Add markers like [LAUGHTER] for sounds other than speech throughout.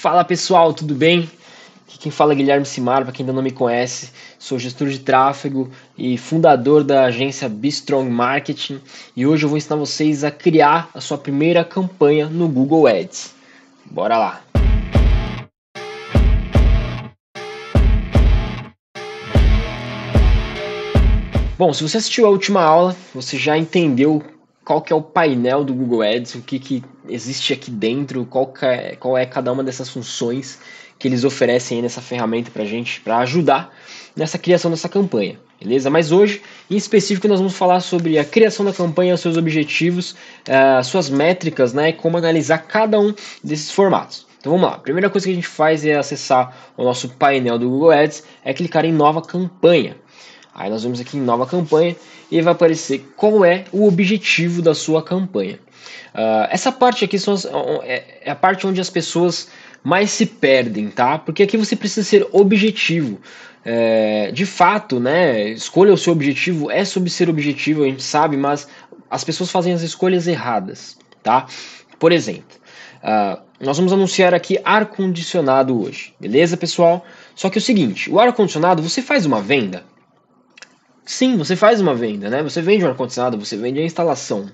Fala pessoal, tudo bem? Aqui quem fala é Guilherme Simar, para quem ainda não me conhece, sou gestor de tráfego e fundador da agência Strong Marketing e hoje eu vou ensinar vocês a criar a sua primeira campanha no Google Ads. Bora lá! Bom, se você assistiu a última aula, você já entendeu qual que é o painel do Google Ads, o que, que existe aqui dentro, qual, é, qual é cada uma dessas funções que eles oferecem nessa ferramenta para gente, para ajudar nessa criação dessa campanha, beleza? Mas hoje, em específico, nós vamos falar sobre a criação da campanha, seus objetivos, uh, suas métricas, né, como analisar cada um desses formatos. Então vamos lá, a primeira coisa que a gente faz é acessar o nosso painel do Google Ads, é clicar em nova campanha. Aí nós vamos aqui em nova campanha e vai aparecer qual é o objetivo da sua campanha. Uh, essa parte aqui as, é, é a parte onde as pessoas mais se perdem, tá? Porque aqui você precisa ser objetivo. É, de fato, né? Escolha o seu objetivo é sobre ser objetivo, a gente sabe, mas as pessoas fazem as escolhas erradas, tá? Por exemplo, uh, nós vamos anunciar aqui ar-condicionado hoje, beleza, pessoal? Só que é o seguinte, o ar-condicionado, você faz uma venda? Sim, você faz uma venda, né? Você vende um ar-condicionado, você vende a instalação.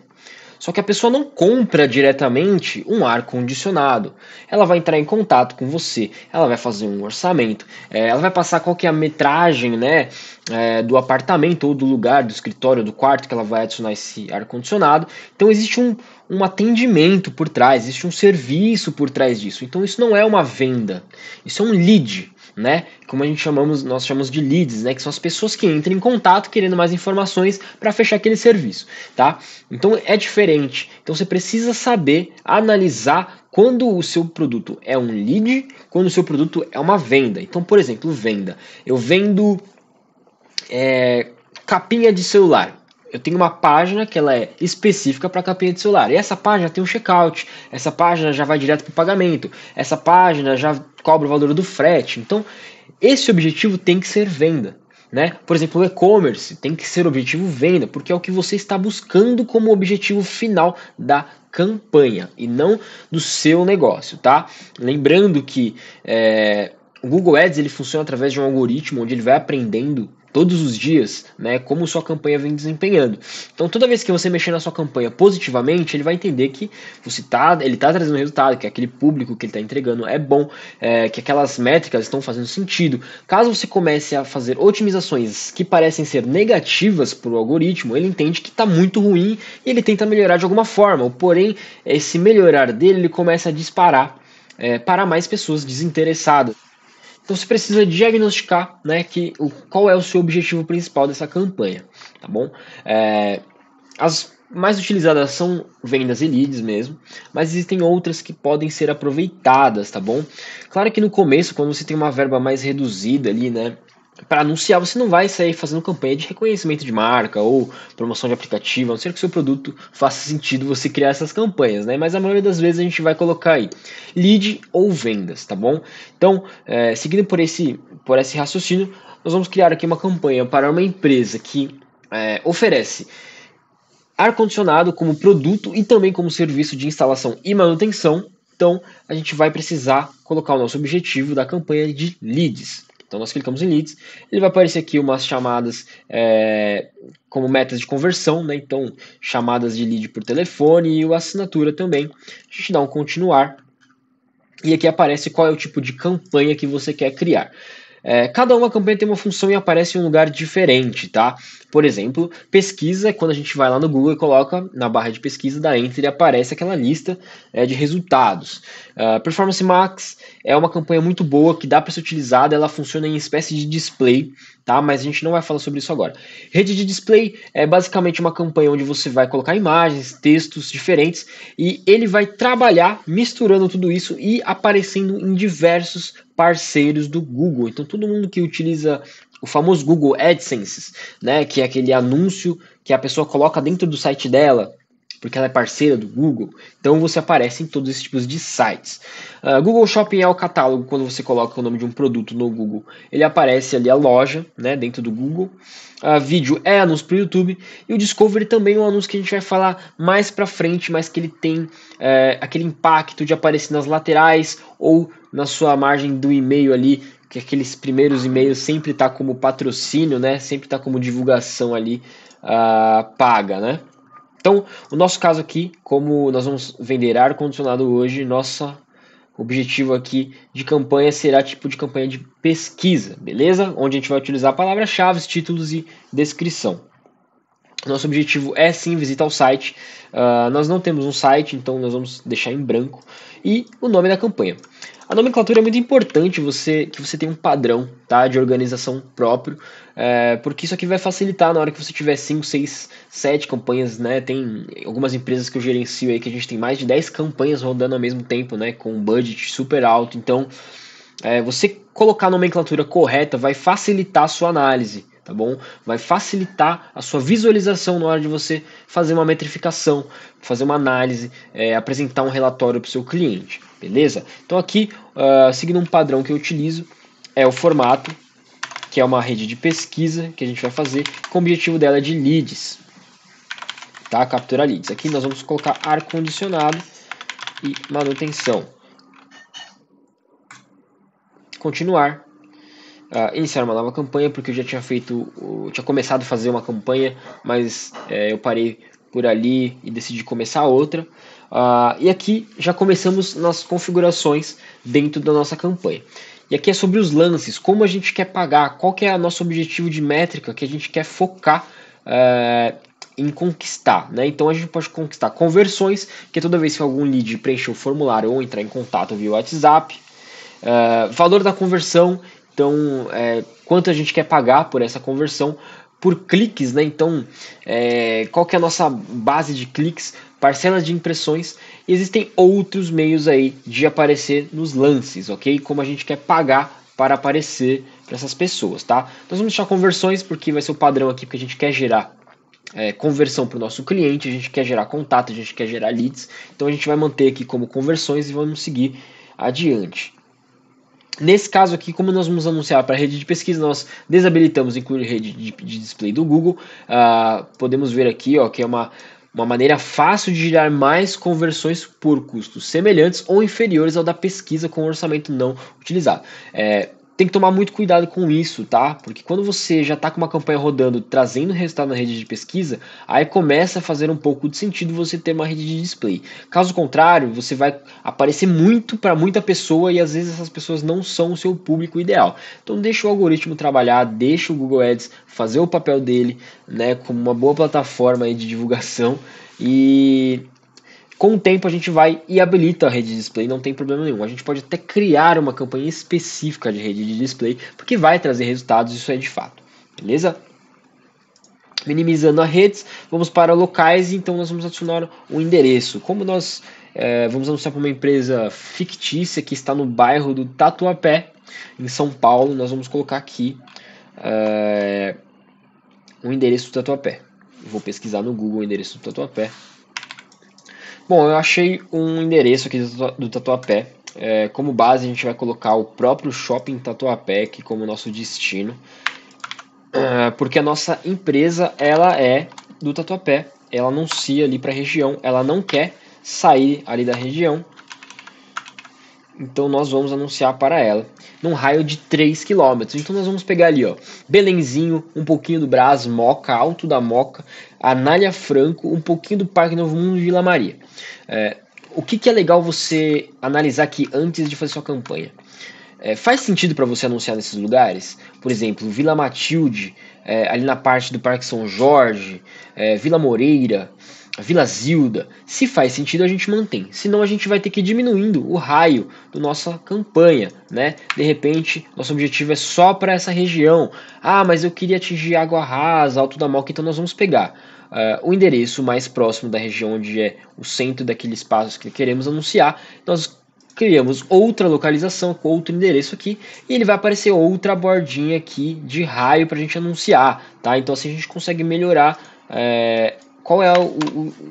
Só que a pessoa não compra diretamente um ar condicionado. Ela vai entrar em contato com você, ela vai fazer um orçamento, é, ela vai passar qual que é a metragem né, é, do apartamento ou do lugar, do escritório, do quarto que ela vai adicionar esse ar condicionado. Então existe um, um atendimento por trás, existe um serviço por trás disso. Então isso não é uma venda, isso é um lead né? Como a gente chamamos, nós chamamos de leads, né? Que são as pessoas que entram em contato querendo mais informações para fechar aquele serviço, tá? Então é diferente. Então você precisa saber analisar quando o seu produto é um lead, quando o seu produto é uma venda. Então, por exemplo, venda. Eu vendo é, capinha de celular eu tenho uma página que ela é específica para capinha de celular. E essa página tem um checkout, essa página já vai direto para o pagamento, essa página já cobra o valor do frete. Então, esse objetivo tem que ser venda. Né? Por exemplo, o e-commerce tem que ser objetivo venda, porque é o que você está buscando como objetivo final da campanha e não do seu negócio, tá? Lembrando que é, o Google Ads ele funciona através de um algoritmo onde ele vai aprendendo todos os dias, né, como sua campanha vem desempenhando. Então, toda vez que você mexer na sua campanha positivamente, ele vai entender que você tá, ele está trazendo resultado, que aquele público que ele está entregando é bom, é, que aquelas métricas estão fazendo sentido. Caso você comece a fazer otimizações que parecem ser negativas para o algoritmo, ele entende que está muito ruim e ele tenta melhorar de alguma forma. Porém, esse melhorar dele ele começa a disparar é, para mais pessoas desinteressadas. Então você precisa diagnosticar né, que, o, qual é o seu objetivo principal dessa campanha, tá bom? É, as mais utilizadas são vendas e leads mesmo, mas existem outras que podem ser aproveitadas, tá bom? Claro que no começo, quando você tem uma verba mais reduzida ali, né, para anunciar, você não vai sair fazendo campanha de reconhecimento de marca ou promoção de aplicativo, a não ser que seu produto faça sentido você criar essas campanhas, né? Mas a maioria das vezes a gente vai colocar aí lead ou vendas, tá bom? Então, é, seguindo por esse, por esse raciocínio, nós vamos criar aqui uma campanha para uma empresa que é, oferece ar-condicionado como produto e também como serviço de instalação e manutenção. Então, a gente vai precisar colocar o nosso objetivo da campanha de leads. Então nós clicamos em leads, ele vai aparecer aqui umas chamadas é, como metas de conversão, né? Então chamadas de lead por telefone e o assinatura também. A gente dá um continuar e aqui aparece qual é o tipo de campanha que você quer criar. É, cada uma campanha tem uma função e aparece em um lugar diferente, tá? Por exemplo, pesquisa, quando a gente vai lá no Google e coloca na barra de pesquisa da Enter aparece aquela lista é, de resultados. Uh, Performance Max é uma campanha muito boa que dá para ser utilizada, ela funciona em espécie de display, tá? Mas a gente não vai falar sobre isso agora. Rede de display é basicamente uma campanha onde você vai colocar imagens, textos diferentes e ele vai trabalhar misturando tudo isso e aparecendo em diversos parceiros do Google. Então todo mundo que utiliza o famoso Google AdSense, né, que é aquele anúncio que a pessoa coloca dentro do site dela, porque ela é parceira do Google, então você aparece em todos esses tipos de sites. Uh, Google Shopping é o catálogo, quando você coloca o nome de um produto no Google, ele aparece ali a loja, né, dentro do Google. Uh, vídeo é anúncio para o YouTube e o Discovery também é um anúncio que a gente vai falar mais para frente, mas que ele tem uh, aquele impacto de aparecer nas laterais ou na sua margem do e-mail ali, que aqueles primeiros e-mails sempre tá como patrocínio, né? Sempre tá como divulgação ali uh, paga, né? Então, o nosso caso aqui, como nós vamos vender ar condicionado hoje, nossa objetivo aqui de campanha será tipo de campanha de pesquisa, beleza? Onde a gente vai utilizar palavras-chave, títulos e descrição. Nosso objetivo é sim visitar o site. Uh, nós não temos um site, então nós vamos deixar em branco. E o nome da campanha. A nomenclatura é muito importante você que você tenha um padrão tá, de organização próprio, é, porque isso aqui vai facilitar na hora que você tiver 5, 6, 7 campanhas, né? Tem algumas empresas que eu gerencio aí que a gente tem mais de 10 campanhas rodando ao mesmo tempo, né? Com um budget super alto. Então, é, você colocar a nomenclatura correta vai facilitar a sua análise tá bom? Vai facilitar a sua visualização na hora de você fazer uma metrificação, fazer uma análise, é, apresentar um relatório para o seu cliente, beleza? Então aqui, uh, seguindo um padrão que eu utilizo, é o formato, que é uma rede de pesquisa que a gente vai fazer, com o objetivo dela é de leads, tá? Capturar leads. Aqui nós vamos colocar ar-condicionado e manutenção. Continuar uh, iniciar uma nova campanha, porque eu já tinha feito, tinha começado a fazer uma campanha, mas é, eu parei por ali e decidi começar outra. Uh, e aqui já começamos nas configurações dentro da nossa campanha. E aqui é sobre os lances, como a gente quer pagar, qual que é o nosso objetivo de métrica que a gente quer focar uh, em conquistar. Né? Então a gente pode conquistar conversões, que é toda vez que algum lead preencher o formulário ou entrar em contato via WhatsApp. Uh, valor da conversão, então, é, quanto a gente quer pagar por essa conversão por cliques, né? Então, é, qual que é a nossa base de cliques, parcelas de impressões? E existem outros meios aí de aparecer nos lances, ok? Como a gente quer pagar para aparecer para essas pessoas, tá? Nós vamos deixar conversões porque vai ser o padrão aqui, porque a gente quer gerar é, conversão para o nosso cliente, a gente quer gerar contato, a gente quer gerar leads. Então a gente vai manter aqui como conversões e vamos seguir adiante. Nesse caso aqui, como nós vamos anunciar para a rede de pesquisa, nós desabilitamos incluir rede de, de display do Google. Uh, podemos ver aqui ó, que é uma, uma maneira fácil de gerar mais conversões por custos semelhantes ou inferiores ao da pesquisa com orçamento não utilizado. É, tem que tomar muito cuidado com isso, tá? Porque quando você já está com uma campanha rodando, trazendo resultado na rede de pesquisa, aí começa a fazer um pouco de sentido você ter uma rede de display. Caso contrário, você vai aparecer muito para muita pessoa e às vezes essas pessoas não são o seu público ideal. Então deixa o algoritmo trabalhar, deixa o Google Ads fazer o papel dele, né, como uma boa plataforma de divulgação e com o tempo a gente vai e habilita a rede de display, não tem problema nenhum. A gente pode até criar uma campanha específica de rede de display, porque vai trazer resultados, isso é de fato. Beleza? Minimizando as redes, vamos para locais, então nós vamos adicionar um endereço. Como nós é, vamos anunciar para uma empresa fictícia que está no bairro do Tatuapé, em São Paulo, nós vamos colocar aqui é, o endereço do Tatuapé. Vou pesquisar no Google o endereço do Tatuapé. Bom, eu achei um endereço aqui do Tatuapé. É, como base, a gente vai colocar o próprio Shopping Tatuapé aqui como nosso destino. É, porque a nossa empresa, ela é do Tatuapé. Ela anuncia ali para a região. Ela não quer sair ali da região. Então nós vamos anunciar para ela num raio de 3 km. Então nós vamos pegar ali, ó, Belenzinho, um pouquinho do Brás, Moca, Alto da Moca, Anália Franco, um pouquinho do Parque Novo Mundo e Vila Maria. É, o que, que, é legal você analisar aqui antes de fazer sua campanha? É, faz sentido para você anunciar nesses lugares? Por exemplo, Vila Matilde, é, ali na parte do Parque São Jorge, é, Vila Moreira, Vila Zilda. Se faz sentido, a gente mantém. Senão, a gente vai ter que ir diminuindo o raio da nossa campanha, né? De repente, nosso objetivo é só para essa região. Ah, mas eu queria atingir Água Rasa, Alto da Moca, então nós vamos pegar uh, o endereço mais próximo da região onde é o centro daquele espaço que queremos anunciar. Nós criamos outra localização com outro endereço aqui e ele vai aparecer outra bordinha aqui de raio para a gente anunciar, tá? Então assim a gente consegue melhorar é, qual é o,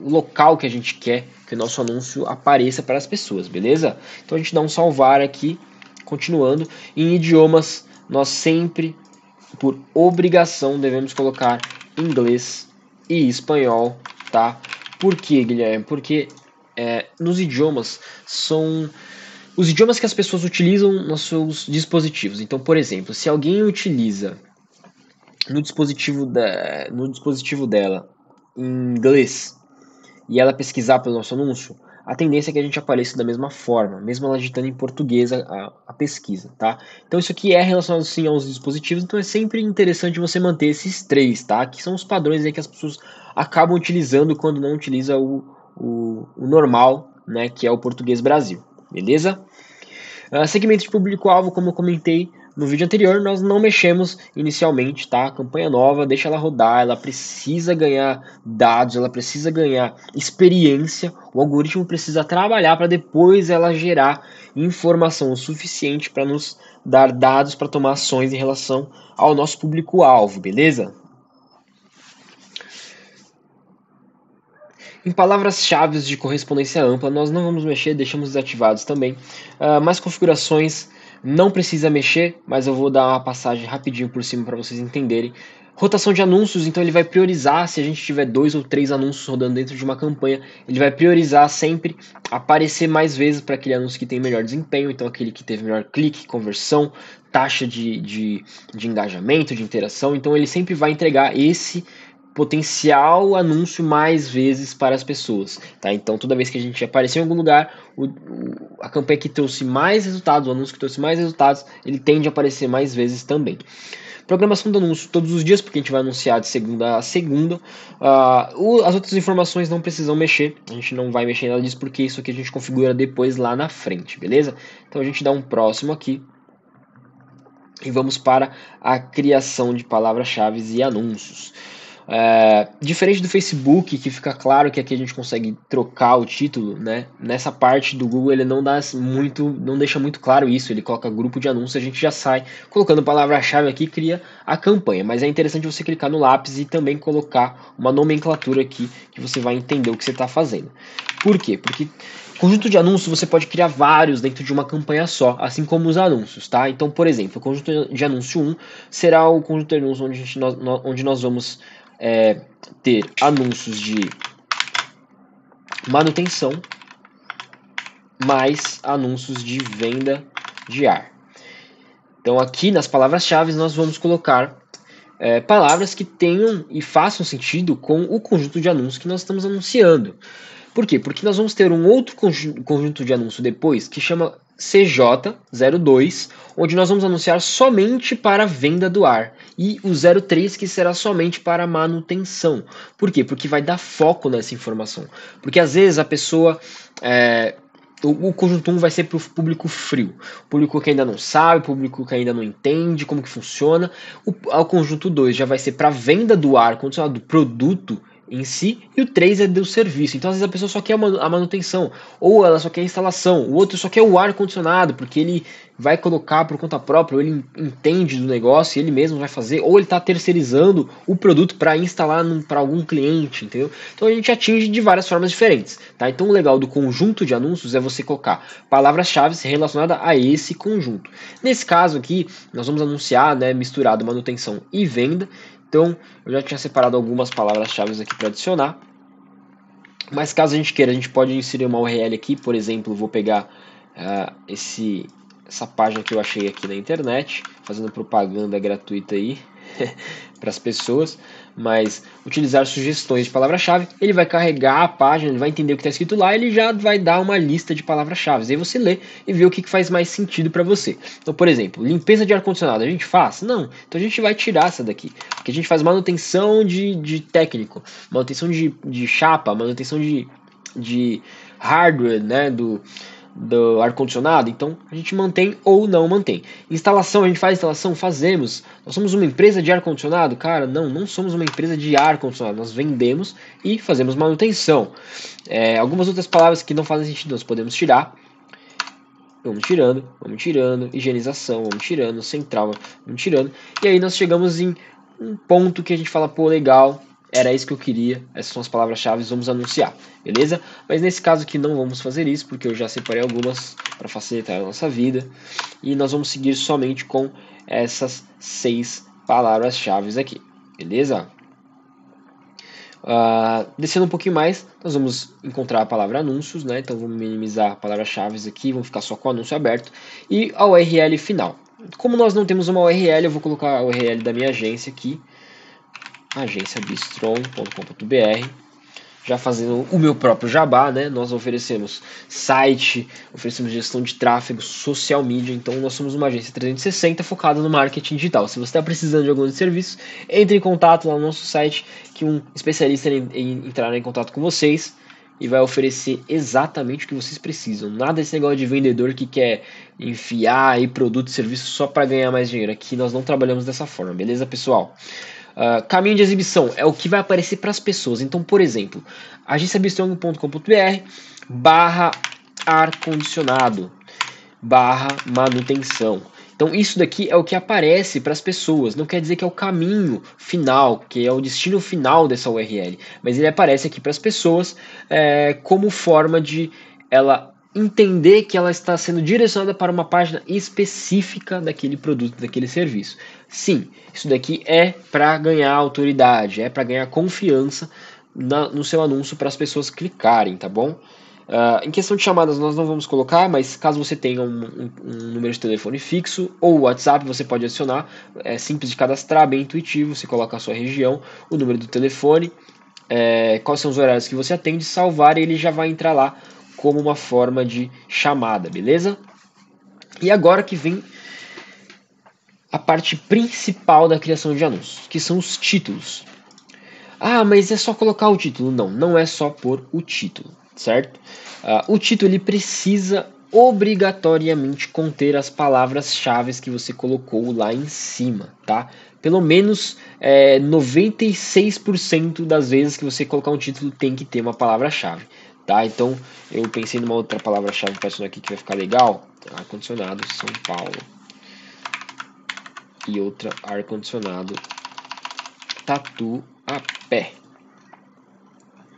o, local que a gente quer que o nosso anúncio apareça para as pessoas, beleza? Então a gente dá um salvar aqui, continuando. Em idiomas, nós sempre, por obrigação, devemos colocar inglês e espanhol, tá? Por que, Guilherme? Porque é, nos idiomas são os idiomas que as pessoas utilizam nos seus dispositivos. Então, por exemplo, se alguém utiliza no dispositivo, da, no dispositivo dela em inglês e ela pesquisar pelo nosso anúncio, a tendência é que a gente apareça da mesma forma, mesmo ela digitando em português a, a, pesquisa, tá? Então isso aqui é relacionado sim aos dispositivos, então é sempre interessante você manter esses três, tá? Que são os padrões aí que as pessoas acabam utilizando quando não utiliza o, o, o normal, né? Que é o português Brasil, beleza? Uh, segmento de público-alvo, como eu comentei, no vídeo anterior nós não mexemos inicialmente, tá? Campanha nova, deixa ela rodar, ela precisa ganhar dados, ela precisa ganhar experiência, o algoritmo precisa trabalhar para depois ela gerar informação o suficiente para nos dar dados para tomar ações em relação ao nosso público-alvo, beleza? Em palavras-chave de correspondência ampla, nós não vamos mexer, deixamos desativados também. Uh, mais configurações não precisa mexer, mas eu vou dar uma passagem rapidinho por cima para vocês entenderem. Rotação de anúncios, então ele vai priorizar, se a gente tiver dois ou três anúncios rodando dentro de uma campanha, ele vai priorizar sempre aparecer mais vezes para aquele anúncio que tem melhor desempenho, então aquele que teve melhor clique, conversão, taxa de, de, de engajamento, de interação, então ele sempre vai entregar esse potencial anúncio mais vezes para as pessoas, tá? Então toda vez que a gente aparecer em algum lugar, o, o, a campanha que trouxe mais resultados, o anúncio que trouxe mais resultados, ele tende a aparecer mais vezes também. Programação do anúncio todos os dias, porque a gente vai anunciar de segunda a segunda. Uh, as outras informações não precisam mexer, a gente não vai mexer nada disso, porque isso aqui a gente configura depois lá na frente, beleza? Então a gente dá um próximo aqui. E vamos para a criação de palavras-chave e anúncios. É, diferente do Facebook, que fica claro que aqui a gente consegue trocar o título, né? Nessa parte do Google ele não dá muito, não deixa muito claro isso. Ele coloca grupo de anúncios, a gente já sai colocando palavra-chave aqui, cria a campanha. Mas é interessante você clicar no lápis e também colocar uma nomenclatura aqui que você vai entender o que você está fazendo. Por quê? Porque Conjunto de anúncios você pode criar vários dentro de uma campanha só, assim como os anúncios, tá? Então, por exemplo, o conjunto de anúncio 1 será o conjunto de anúncios onde, gente, nós, onde nós vamos é, ter anúncios de manutenção mais anúncios de venda de ar. Então aqui nas palavras-chave nós vamos colocar é, palavras que tenham e façam sentido com o conjunto de anúncios que nós estamos anunciando. Por quê? Porque nós vamos ter um outro conjunto de anúncio depois que chama CJ02, onde nós vamos anunciar somente para venda do ar, e o 03 que será somente para manutenção. Por quê? Porque vai dar foco nessa informação. Porque às vezes a pessoa. É, o, conjunto 1 vai ser para o público frio, público que ainda não sabe, público que ainda não entende como que funciona. O, o conjunto 2 já vai ser para venda do ar condicionado do produto em si, e o 3 é do serviço. Então, às vezes a pessoa só quer a manutenção, ou ela só quer a instalação, o outro só quer o ar condicionado, porque ele vai colocar por conta própria, ou ele entende do negócio e ele mesmo vai fazer, ou ele está terceirizando o produto para instalar para algum cliente, entendeu? Então a gente atinge de várias formas diferentes, tá? Então o legal do conjunto de anúncios é você colocar palavras-chave relacionadas a esse conjunto. Nesse caso aqui, nós vamos anunciar, né, misturado manutenção e venda, então, eu já tinha separado algumas palavras-chave aqui para adicionar. Mas caso a gente queira, a gente pode inserir uma URL aqui, por exemplo, vou pegar uh, esse, essa página que eu achei aqui na internet, fazendo propaganda gratuita aí [LAUGHS] para as pessoas mas utilizar sugestões de palavra-chave, ele vai carregar a página, ele vai entender o que está escrito lá, ele já vai dar uma lista de palavras-chave. Aí você lê e vê o que, faz mais sentido para você. Então, por exemplo, limpeza de ar-condicionado, a gente faz? Não. Então a gente vai tirar essa daqui. Porque a gente faz manutenção de, de técnico, manutenção de, de chapa, manutenção de, de hardware, né? Do, do ar-condicionado, então a gente mantém ou não mantém. Instalação, a gente faz instalação? Fazemos. Nós somos uma empresa de ar-condicionado? Cara, não, não somos uma empresa de ar-condicionado. Nós vendemos e fazemos manutenção. É, algumas outras palavras que não fazem sentido nós podemos tirar. Vamos tirando, vamos tirando, higienização, vamos tirando, central, vamos tirando. E aí nós chegamos em um ponto que a gente fala, pô, legal, era isso que eu queria, essas são as palavras-chave, vamos anunciar, beleza? Mas nesse caso aqui não vamos fazer isso, porque eu já separei algumas para facilitar a nossa vida. E nós vamos seguir somente com essas seis palavras-chave aqui, beleza? Uh, descendo um pouquinho mais, nós vamos encontrar a palavra anúncios, né? Então vamos minimizar palavras-chave aqui, vamos ficar só com o anúncio aberto e a URL final. Como nós não temos uma URL, eu vou colocar a URL da minha agência aqui, agenciabistron.com.br já fazendo o meu próprio jabá, né? Nós oferecemos site, oferecemos gestão de tráfego, social media, então nós somos uma agência 360 focada no marketing digital. Se você está precisando de algum serviço, entre em contato lá no nosso site, que um especialista entrará em contato com vocês e vai oferecer exatamente o que vocês precisam. Nada desse negócio de vendedor que quer enfiar aí produto e serviço só para ganhar mais dinheiro. Aqui nós não trabalhamos dessa forma, beleza, pessoal? Uh, caminho de exibição é o que vai aparecer para as pessoas. Então, por exemplo, agenciabistrong.com.br barra ar-condicionado barra manutenção. Então isso daqui é o que aparece para as pessoas. Não quer dizer que é o caminho final, que é o destino final dessa URL, mas ele aparece aqui para as pessoas é, como forma de ela entender que ela está sendo direcionada para uma página específica daquele produto, daquele serviço. Sim, isso daqui é para ganhar autoridade, é para ganhar confiança na, no seu anúncio para as pessoas clicarem, tá bom? Uh, em questão de chamadas nós não vamos colocar, mas caso você tenha um, um, um, número de telefone fixo ou WhatsApp, você pode adicionar. É simples de cadastrar, bem intuitivo. Você coloca a sua região, o número do telefone, é, quais são os horários que você atende, salvar e ele já vai entrar lá como uma forma de chamada, beleza? E agora que vem a parte principal da criação de anúncios, que são os títulos. Ah, mas é só colocar o título? Não, não é só por o título, certo? Uh, o título ele precisa obrigatoriamente conter as palavras-chave que você colocou lá em cima, tá? Pelo menos é, 96% das vezes que você colocar um título tem que ter uma palavra-chave tá? Então eu pensei numa outra palavra-chave para isso aqui que vai ficar legal. Ar-condicionado São Paulo. E outra ar-condicionado Tatu a pé.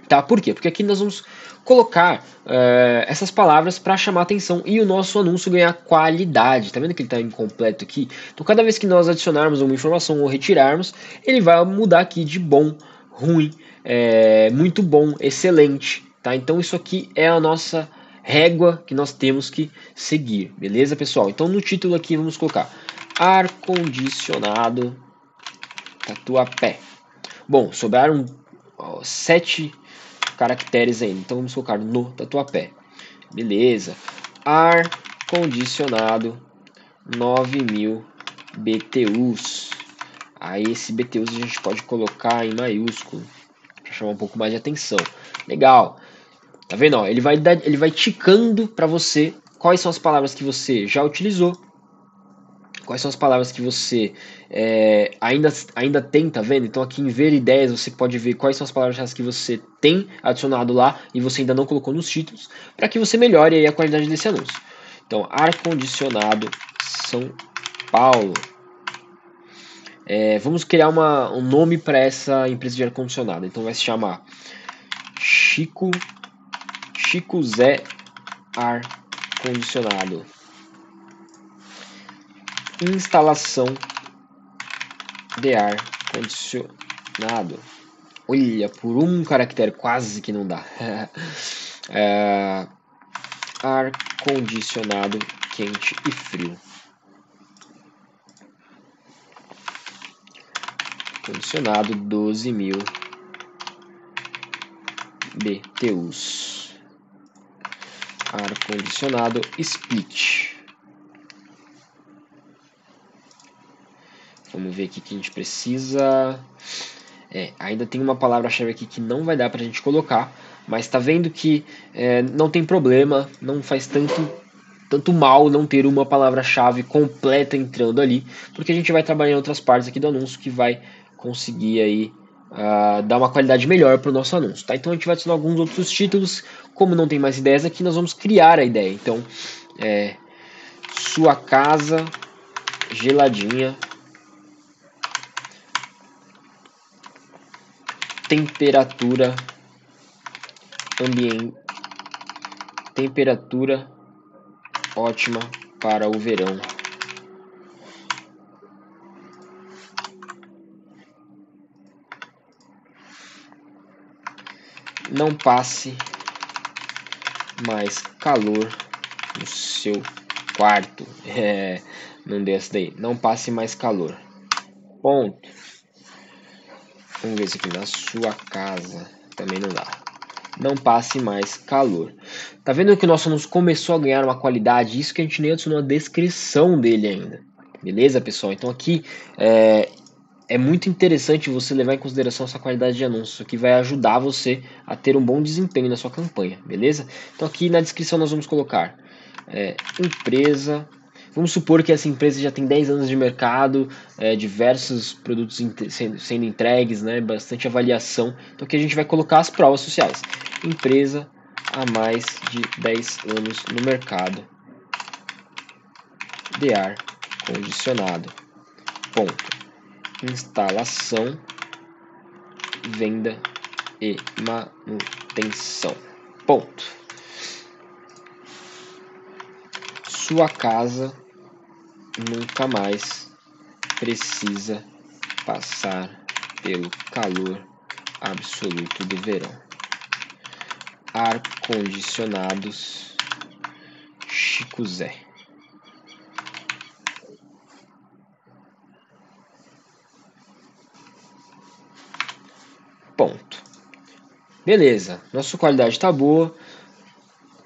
Tá? Por quê? Porque aqui nós vamos colocar uh, essas palavras para chamar atenção e o nosso anúncio ganhar qualidade. Tá vendo que ele está incompleto aqui? Então, cada vez que nós adicionarmos uma informação ou retirarmos, ele vai mudar aqui de bom, ruim, é, muito bom, excelente, Tá? Então isso aqui é a nossa régua que nós temos que seguir, beleza, pessoal? Então no título aqui vamos colocar ar-condicionado Tatuapé. Bom, sobraram ó, sete caracteres ainda, então vamos colocar no Tatuapé. Beleza. Ar-condicionado 9000 BTUs. Aí esse BTUs a gente pode colocar em maiúsculo para chamar um pouco mais de atenção. Legal. Tá vendo? Ó, ele vai dar, ele vai ticando para você quais são as palavras que você já utilizou, quais são as palavras que você é, ainda, ainda tem, tá vendo? Então aqui em ver ideias você pode ver quais são as palavras que você tem adicionado lá e você ainda não colocou nos títulos, para que você melhore a qualidade desse anúncio. Então, ar-condicionado São Paulo. É, vamos criar uma, um nome para essa empresa de ar-condicionado. Então vai se chamar Chico Chico Zé Ar Condicionado. Instalação de ar condicionado. Olha, por um caractere quase que não dá. [LAUGHS] é, ar condicionado quente e frio. Condicionado 12 mil BTUs ar-condicionado split. Vamos ver aqui que a gente precisa. É, ainda tem uma palavra-chave aqui que não vai dar para a gente colocar, mas está vendo que é, não tem problema, não faz tanto, tanto mal não ter uma palavra-chave completa entrando ali, porque a gente vai trabalhar em outras partes aqui do anúncio que vai conseguir aí uh, dar uma qualidade melhor para o nosso anúncio. Tá? Então a gente vai adicionar alguns outros títulos. Como não tem mais ideias aqui, nós vamos criar a ideia. Então, é, sua casa geladinha. Temperatura ambiente. Temperatura ótima para o verão. não passe mais calor no seu quarto. [LAUGHS] É, não deu essa daí. Não passe mais calor. Ponto. Vamos ver isso aqui na sua casa. Também não dá. Não passe mais calor. Tá vendo que o nosso anúncio começou a ganhar uma qualidade? Isso que a gente nem adicionou a descrição dele ainda. Beleza, pessoal? Então aqui é, é muito interessante você levar em consideração essa qualidade de anúncio, que vai ajudar você a ter um bom desempenho na sua campanha, beleza? Então aqui na descrição nós vamos colocar é, empresa. Vamos supor que essa empresa já tem 10 anos de mercado, é, diversos produtos sendo, sendo entregues, né, bastante avaliação. Então aqui a gente vai colocar as provas sociais. Empresa há mais de 10 anos no mercado de ar condicionado. Ponto. Instalação, venda e manutenção. Ponto. Sua casa nunca mais precisa passar pelo calor absoluto do verão. Ar-condicionados Chico Zé. Ponto. Beleza, nossa qualidade está boa.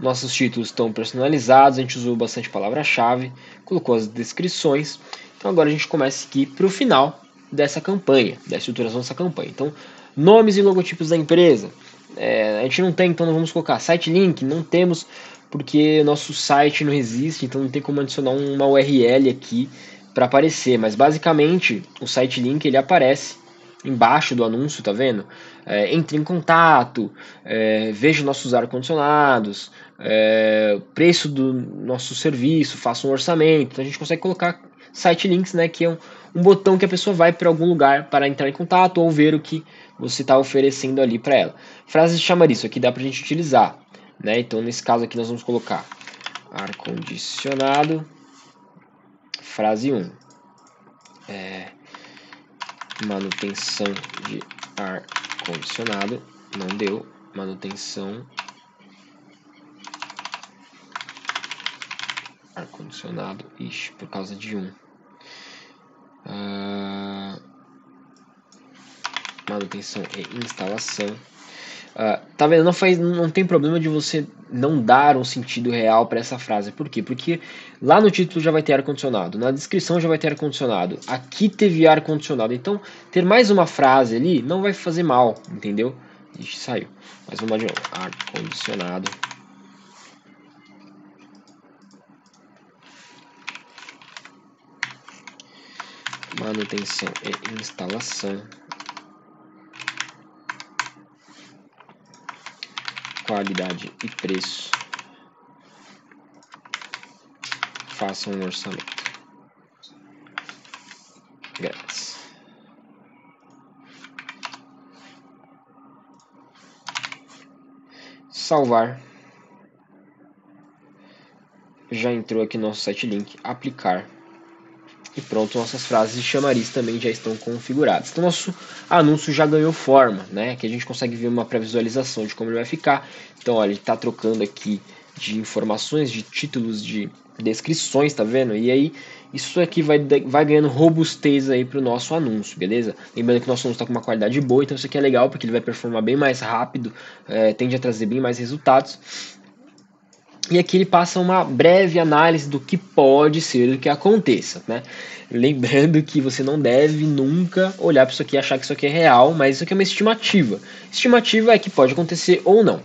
Nossos títulos estão personalizados, a gente usou bastante palavra-chave, colocou as descrições. Então agora a gente começa aqui para o final dessa campanha, da estruturação dessa campanha. Então, nomes e logotipos da empresa. É, a gente não tem, então não vamos colocar site link, não temos, porque nosso site não existe, então não tem como adicionar uma URL aqui para aparecer. Mas basicamente o site link ele aparece embaixo do anúncio, tá vendo? É, entre em contato, é, veja nossos ar-condicionados, é, preço do nosso serviço, faça um orçamento. Então a gente consegue colocar site links, né, que é um, um botão que a pessoa vai para algum lugar para entrar em contato ou ver o que você está oferecendo ali para ela. Frases de chamariz, isso aqui dá para a gente utilizar. Né? Então nesse caso aqui nós vamos colocar ar-condicionado, frase 1. É, manutenção de ar condicionado, não deu, manutenção ar condicionado, ixi, por causa de um. Ah, manutenção e instalação Uh, tá vendo? Não, faz, não tem problema de você não dar um sentido real para essa frase. Por quê? Porque lá no título já vai ter ar-condicionado, na descrição já vai ter ar-condicionado, aqui teve ar-condicionado. Então, ter mais uma frase ali não vai fazer mal, entendeu? Ixi, saiu. Mas vamos lá de novo. Ar-condicionado. Manutenção e instalação. qualidade e preço. Faça um orçamento. Grátis. Salvar. Já entrou aqui no nosso site link. Aplicar e pronto, nossas frases de chamariz também já estão configuradas. Então nosso anúncio já ganhou forma, né? Que a gente consegue ver uma pré-visualização de como ele vai ficar. Então, olha, ele está trocando aqui de informações, de títulos, de descrições, tá vendo? E aí isso aqui vai, vai ganhando robustez aí para o nosso anúncio, beleza? Lembrando que o nosso anúncio está com uma qualidade boa, então isso aqui é legal porque ele vai performar bem mais rápido, é, tende a trazer bem mais resultados. E aqui ele passa uma breve análise do que pode ser, do que aconteça, né? Lembrando que você não deve nunca olhar para isso aqui e achar que isso aqui é real, mas isso aqui é uma estimativa. Estimativa é que pode acontecer ou não.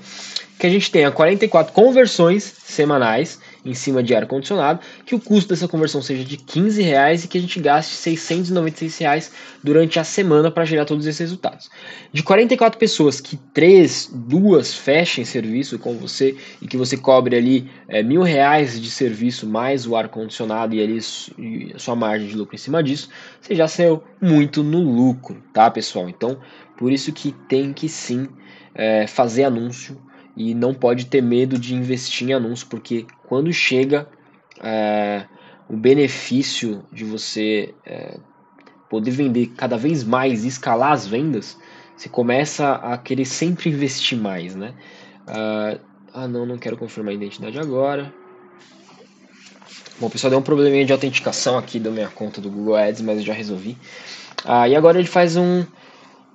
Que a gente tenha 44 conversões semanais em cima de ar-condicionado, que o custo dessa conversão seja de 15 reais e que a gente gaste 696 reais durante a semana para gerar todos esses resultados. De 44 pessoas que três, duas fechem serviço com você e que você cobre ali é, mil reais de serviço mais o ar-condicionado e ali e sua margem de lucro em cima disso, você já saiu muito no lucro, tá pessoal? Então, por isso que tem que sim é, fazer anúncio e não pode ter medo de investir em anúncio, porque quando chega é, o benefício de você é, poder vender cada vez mais e escalar as vendas, Você começa a querer sempre investir mais, né? Uh, ah, não, não quero confirmar a identidade agora. Bom, pessoal, deu um probleminha de autenticação aqui da minha conta do Google Ads, mas eu já resolvi. Ah, e agora ele faz um,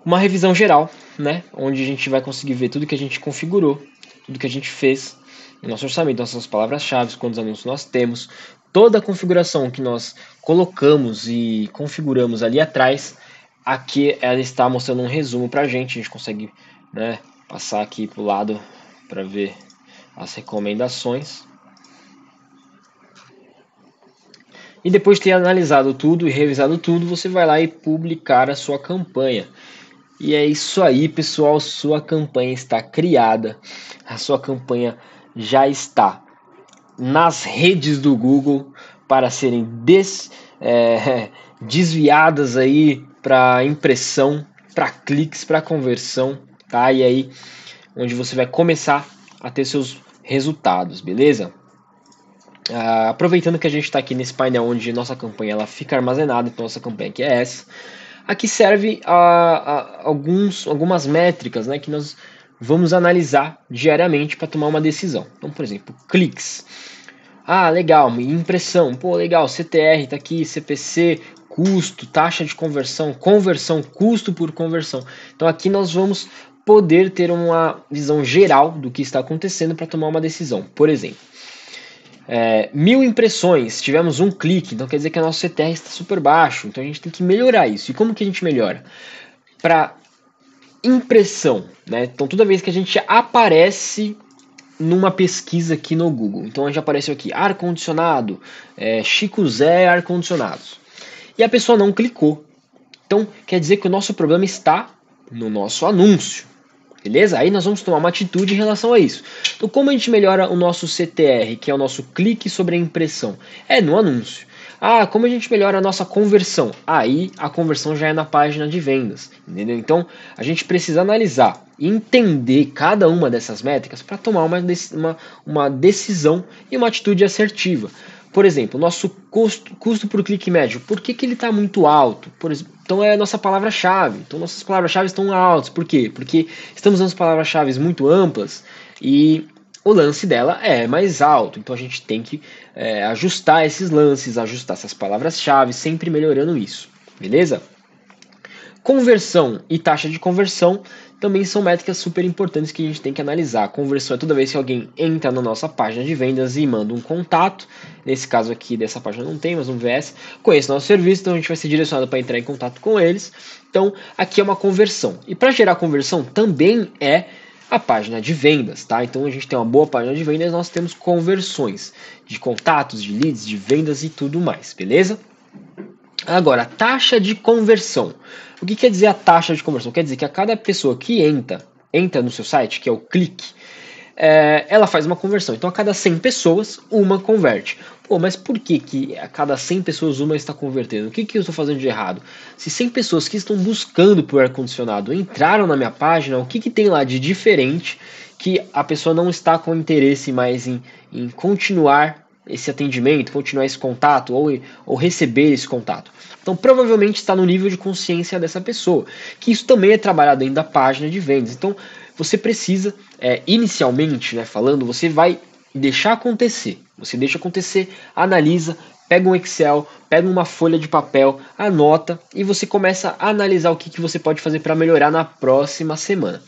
uma revisão geral, né? Onde a gente vai conseguir ver tudo que a gente configurou, tudo que a gente fez, no nosso orçamento, nossas palavras-chave, quantos anúncios nós temos, toda a configuração que nós colocamos e configuramos ali atrás, aqui ela está mostrando um resumo para a gente, a gente consegue né, passar aqui para o lado para ver as recomendações. E depois de ter analisado tudo e revisado tudo, você vai lá e publicar a sua campanha. E é isso aí, pessoal. Sua campanha está criada. A sua campanha já está nas redes do Google para serem des, é, [LAUGHS] desviadas aí para impressão, para cliques, para conversão, tá? E aí onde você vai começar a ter seus resultados, beleza? Uh, aproveitando que a gente está aqui nesse painel onde nossa campanha ela fica armazenada, então nossa campanha aqui é essa. Aqui serve a, a alguns, algumas métricas né, que nós vamos analisar diariamente para tomar uma decisão. Então, por exemplo, cliques. Ah, legal, impressão, pô, legal, CTR está aqui, CPC, custo, taxa de conversão, conversão, custo por conversão. Então aqui nós vamos poder ter uma visão geral do que está acontecendo para tomar uma decisão. Por exemplo, é, mil impressões, tivemos um clique, então quer dizer que a nossa CTR está super baixo, então a gente tem que melhorar isso. E como que a gente melhora? Para impressão, né? Então toda vez que a gente aparece numa pesquisa aqui no Google, então a gente apareceu aqui ar condicionado, é, Chico Zé ar condicionados, e a pessoa não clicou. Então quer dizer que o nosso problema está no nosso anúncio. Beleza? Aí nós vamos tomar uma atitude em relação a isso. Então, como a gente melhora o nosso CTR, que é o nosso clique sobre a impressão? É no anúncio. Ah, como a gente melhora a nossa conversão? Aí a conversão já é na página de vendas, entendeu? Então a gente precisa analisar e entender cada uma dessas métricas para tomar uma, uma, uma decisão e uma atitude assertiva. Por exemplo, nosso custo, custo por clique médio, por que, que ele está muito alto? Por, então é a nossa palavra-chave. Então nossas palavras-chave estão altas. Por quê? Porque estamos usando palavras-chave muito amplas e o lance dela é mais alto. Então a gente tem que é, ajustar esses lances, ajustar essas palavras-chave, sempre melhorando isso. Beleza? Conversão e taxa de conversão também são métricas super importantes que a gente tem que analisar. A conversão é toda vez que alguém entra na nossa página de vendas e manda um contato. Nesse caso aqui, dessa página não tem, mas um VS. Conhece nosso serviço, então a gente vai ser direcionado para entrar em contato com eles. Então, aqui é uma conversão. E para gerar conversão também é a página de vendas, tá? Então a gente tem uma boa página de vendas, nós temos conversões de contatos, de leads, de vendas e tudo mais, beleza? Agora, taxa de conversão. O que quer dizer a taxa de conversão? Quer dizer que a cada pessoa que entra, entra no seu site, que é o clique, é, ela faz uma conversão. Então, a cada 100 pessoas, uma converte. Pô, mas por que, que a cada 100 pessoas uma está convertendo? O que, que eu estou fazendo de errado? Se 100 pessoas que estão buscando por ar-condicionado entraram na minha página, o que, que tem lá de diferente que a pessoa não está com interesse mais em, em continuar esse atendimento, continuar esse contato ou, ou receber esse contato. Então, provavelmente está no nível de consciência dessa pessoa, que isso também é trabalhado dentro da página de vendas. Então, você precisa, é, inicialmente, né, falando, você vai deixar acontecer. Você deixa acontecer, analisa, pega um Excel, pega uma folha de papel, anota e você começa a analisar o que, que você pode fazer para melhorar na próxima semana.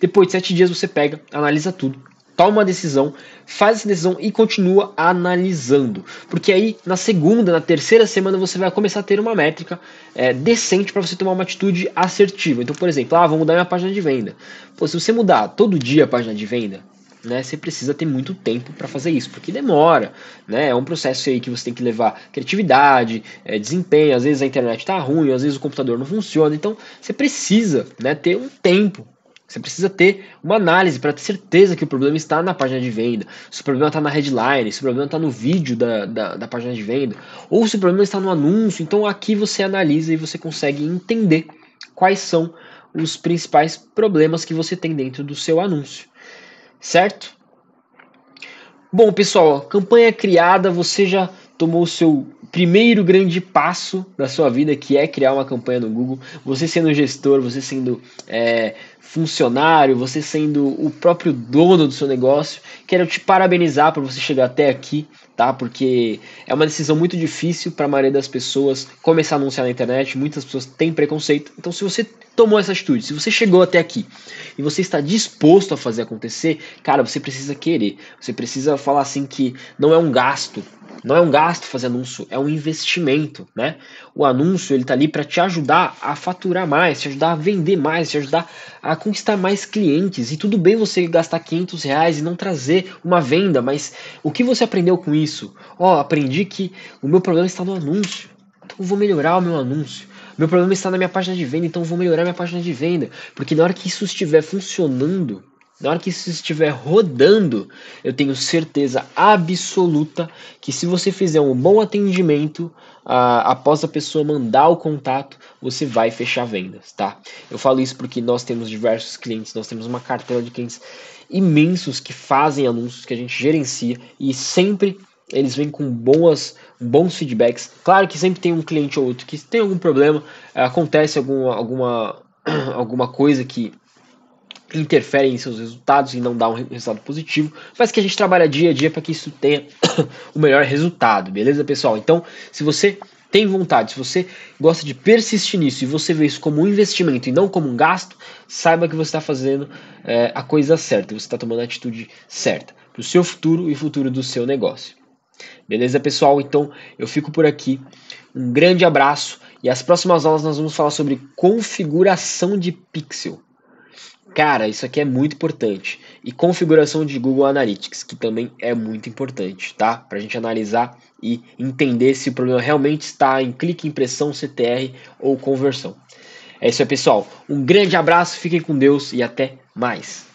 Depois de sete dias você pega, analisa tudo toma uma decisão, faz essa decisão e continua analisando. Porque aí, na segunda, na terceira semana, você vai começar a ter uma métrica é, decente para você tomar uma atitude assertiva. Então, por exemplo, ah, vou mudar minha página de venda. Pô, se você mudar todo dia a página de venda, né, você precisa ter muito tempo para fazer isso, porque demora, né, é um processo aí que você tem que levar criatividade, é, desempenho, às vezes a internet está ruim, às vezes o computador não funciona, então você precisa, né, ter um tempo você precisa ter uma análise para ter certeza que o problema está na página de venda, se o problema está na headline, se o problema está no vídeo da, da, da, página de venda, ou se o problema está no anúncio. Então aqui você analisa e você consegue entender quais são os principais problemas que você tem dentro do seu anúncio, certo? Bom, pessoal, campanha criada, você já tomou o seu primeiro grande passo da sua vida, que é criar uma campanha no Google. Você sendo gestor, você sendo é, funcionário, você sendo o próprio dono do seu negócio. Quero te parabenizar por você chegar até aqui, tá? Porque é uma decisão muito difícil para a maioria das pessoas começar a anunciar na internet. Muitas pessoas têm preconceito. Então, se você tomou essa atitude, se você chegou até aqui e você está disposto a fazer acontecer, cara, você precisa querer. Você precisa falar assim que não é um gasto, não é um gasto fazer anúncio, é um investimento, né? O anúncio ele tá ali para te ajudar a faturar mais, te ajudar a vender mais, te ajudar a conquistar mais clientes. E tudo bem você gastar 500 reais e não trazer uma venda, mas o que você aprendeu com isso? Ó, oh, aprendi que o meu problema está no anúncio, então vou melhorar o meu anúncio. Meu problema está na minha página de venda, então vou melhorar minha página de venda, porque na hora que isso estiver funcionando, na hora que isso estiver rodando, eu tenho certeza absoluta que se você fizer um bom atendimento após a pessoa mandar o contato, você vai fechar vendas, tá? Eu falo isso porque nós temos diversos clientes, nós temos uma cartela de clientes imensos que fazem anúncios que a gente gerencia e sempre eles vêm com boas, bons feedbacks. Claro que sempre tem um cliente ou outro que tem algum problema, acontece alguma, alguma, [CLEARS THROAT] alguma coisa que interferem em seus resultados e não dá um resultado positivo, mas que a gente trabalha dia a dia para que isso tenha [COUGHS] o melhor resultado, beleza, pessoal? Então, se você tem vontade, se você gosta de persistir nisso e você vê isso como um investimento e não como um gasto, saiba que você está fazendo é, a coisa certa, você está tomando a atitude certa para o seu futuro e futuro do seu negócio. Beleza, pessoal? Então eu fico por aqui. Um grande abraço e as próximas aulas nós vamos falar sobre configuração de pixel. Cara, isso aqui é muito importante. E configuração de Google Analytics, que também é muito importante, tá? Para a gente analisar e entender se o problema realmente está em clique, impressão, CTR ou conversão. É isso aí, pessoal. Um grande abraço, fiquem com Deus e até mais.